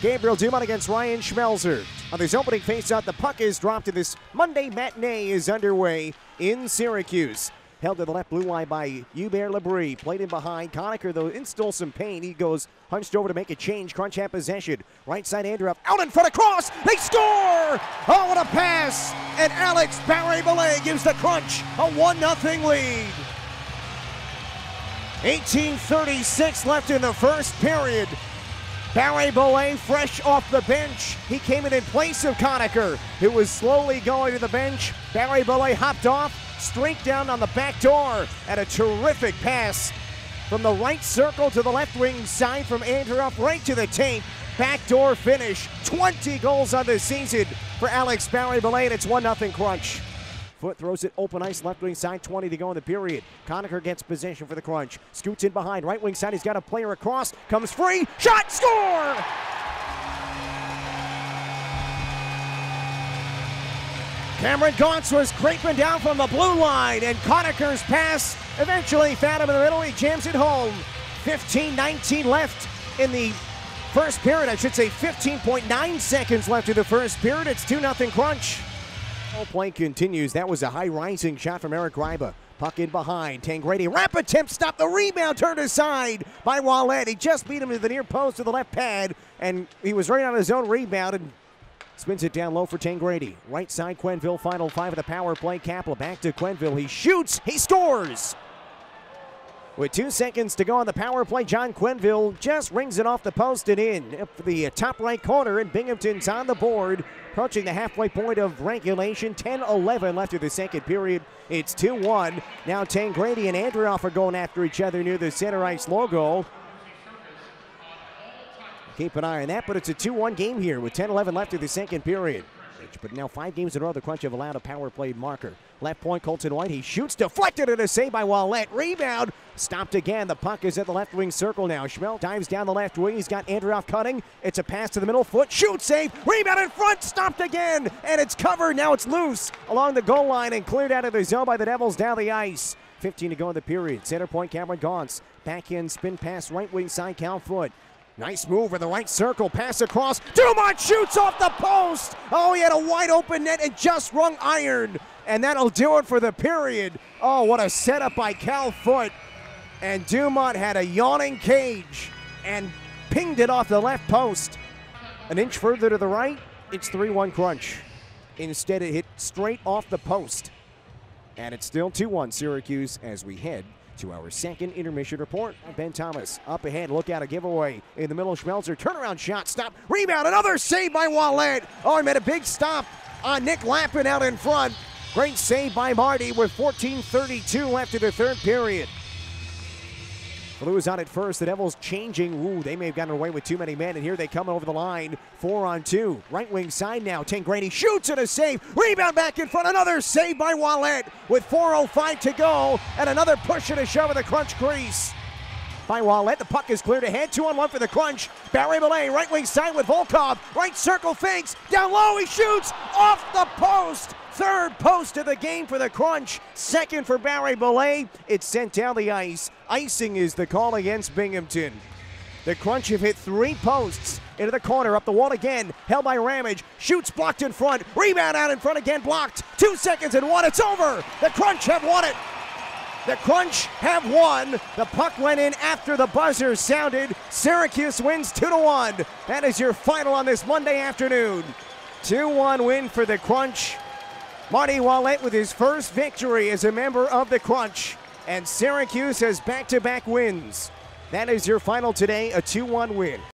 Gabriel Dumont against Ryan Schmelzer. On this opening faceoff, the puck is dropped and this Monday matinee is underway in Syracuse. Held to the left blue line by Hubert Labrie. Played in behind. Conacher, though, in still some pain. He goes hunched over to make a change. Crunch at possession. Right side, Andreoff in front of cross. They score! Oh, what a pass! And Alex Barré-Boulet gives the Crunch a 1 0 lead. 1836 left in the first period. Barré-Boulet fresh off the bench. He came in in place of Conacher, who was slowly going to the bench. Barré-Boulet hopped off, straight down on the back door, and a terrific pass from the right circle to the left wing side from Andreoff right to the tank. Backdoor finish. 20 goals on the season for Alex Barré-Boulet, and it's 1 0 crunch. Foote throws it open ice, left wing side, 20 to go in the period. Conacher gets possession for the crunch. Scoots in behind, right wing side. He's got a player across, comes free, shot, score! Cameron Gaunce was creeping down from the blue line, and Conacher's pass eventually found him in the middle. He jams it home. 15 19 left in the first period. I should say 15.9 seconds left in the first period. It's 2 0 crunch. All play continues. That was a high rising shot from Eric Gryba. Puck in behind. Tangradi. Wrap attempt. Stop the rebound. Turned aside by Ouellette. He just beat him to the near post to the left pad. And he was right on his own rebound and spins it down low for Tangradi. Right side, Quenneville. Final five of the power play. Kapla back to Quenneville. He shoots. He scores. With two seconds to go on the power play, John Quenneville just rings it off the post and in. The top right corner, and Binghamton's on the board, approaching the halfway point of regulation. 10 11 left of the second period. It's 2 1. Now Tangradi and Andreoff are going after each other near the center ice logo. Keep an eye on that, but it's a 2 1 game here with 10 11 left of the second period. But now five games in a row, the Crunch have allowed a power play marker. Left point, Colton White. He shoots, deflected, and a save by Ouellette. Rebound, stopped again. The puck is at the left wing circle now. Schmel dives down the left wing. He's got Andreoff cutting. It's a pass to the middle Foote. Shoot, save. Rebound in front, stopped again, and it's covered. Now it's loose along the goal line and cleared out of the zone by the Devils down the ice. 15 to go in the period. Center point, Cameron Gaunce. Backhand spin pass, right wing side, Cal Foote. Nice move in the right circle. Pass across. Dumont shoots off the post. Oh, he had a wide open net and just rung iron. And that'll do it for the period. Oh, what a setup by Cal Foote. And Dumont had a yawning cage and pinged it off the left post. An inch further to the right, it's 3 1 crunch. Instead, it hit straight off the post. And it's still 2 1 Syracuse as we head to our second intermission report. Ben Thomas up ahead, look out a giveaway in the middle. Schmelzer turnaround shot, stop, rebound, another save by Ouellette. Oh, he made a big stop on Nick Lappin out in front. Great save by Marty with 14:32 left in the third period. Blues on it first. The Devils changing. Ooh, they may have gotten away with too many men, and here they come over the line. Four on two. Right wing side now. Tangradi shoots and a save. Rebound back in front. Another save by Ouellette with 4.05 to go, and another push and a shove of the crunch crease. By Ouellette, the puck is cleared ahead. Two on one for the crunch. Barré-Boulet, right wing side with Volkov. Right circle fakes. Down low, he shoots off the post. Third post of the game for the Crunch. Second for Barré-Boulet. It's sent down the ice. Icing is the call against Binghamton. The Crunch have hit three posts into the corner, up the wall again. Held by Ramage. Shoots blocked in front. Rebound out in front again, blocked. Two seconds and one. It's over. The Crunch have won it. The Crunch have won. The puck went in after the buzzer sounded. Syracuse wins 2 to 1. That is your final on this Monday afternoon. 2 1 win for the Crunch. Marty Ouellette with his first victory as a member of the Crunch. And Syracuse has back to back wins. That is your final today, a 2 1 win.